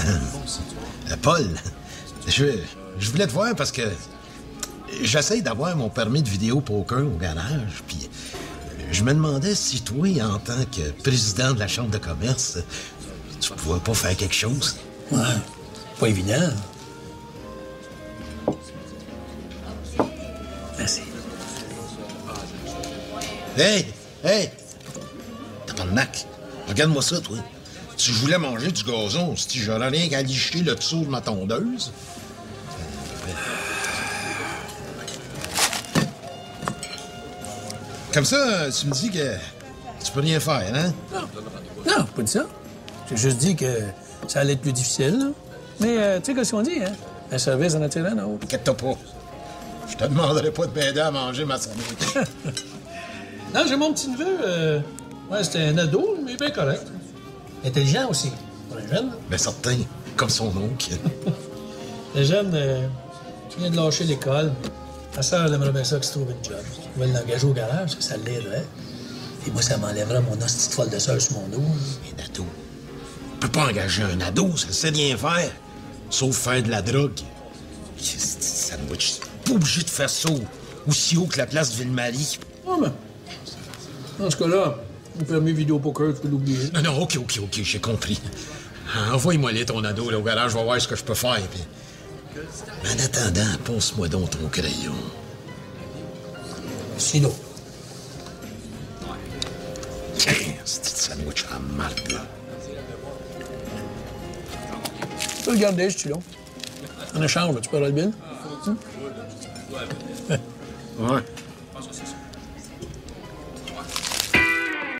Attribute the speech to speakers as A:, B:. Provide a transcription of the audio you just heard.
A: Euh, Paul, je, je voulais te voir parce que j'essaye d'avoir mon permis de vidéo poker au garage, puis je me demandais si toi, en tant que président de la Chambre de commerce, tu pouvais pas faire quelque chose.
B: Ouais. Pas évident. Merci.
A: Hey! Hey! Tabarnak! Regarde-moi ça, toi. Si je voulais manger du gazon, si j'aurais rien qu'à licher le dessous de ma tondeuse. Comme ça, tu me dis que tu peux rien faire, hein?
B: Non, pas dit ça. J'ai juste dit que ça allait être plus difficile, là. Mais euh, tu sais ce qu'on dit, hein? Un service en attire un autre.
A: Inquiète-toi pas. Je te demanderai pas de m'aider à manger ma sandwich.
B: Non, j'ai mon petit neveu. euh, Ouais, c'était un ado, mais bien correct. Intelligent aussi. Pour un jeune.
A: Mais certain, comme son oncle.
B: Le jeune euh, vient de lâcher l'école. Ma soeur, elle aimerait bien ça qu'il se trouve une job. Elle va l'engager au garage, ça, ça l'aiderait. Et moi, ça m'enlèverait mon hostie folle de soeur sur mon dos.
A: Un ado. On peut pas engager un ado, ça sait rien faire. Sauf faire de la drogue. Que c'est, sandwich? Pas obligé de faire ça aussi haut que la place de Ville-Marie.
B: Oh, mais. Dans ce cas-là, le permis vidéo poker, tu peux l'oublier.
A: Non, non, ok, ok, ok, j'ai compris. Ah, Envoie-moi les ton ado là, au garage, je vais voir ce que je peux faire. puis- Mais en attendant, pense-moi donc ton crayon.
B: Sinon.
A: C'est sandwich en marde, là.
B: Tu peux le garder, ce stylo. En échange, tu peux le bill?
A: Ouais.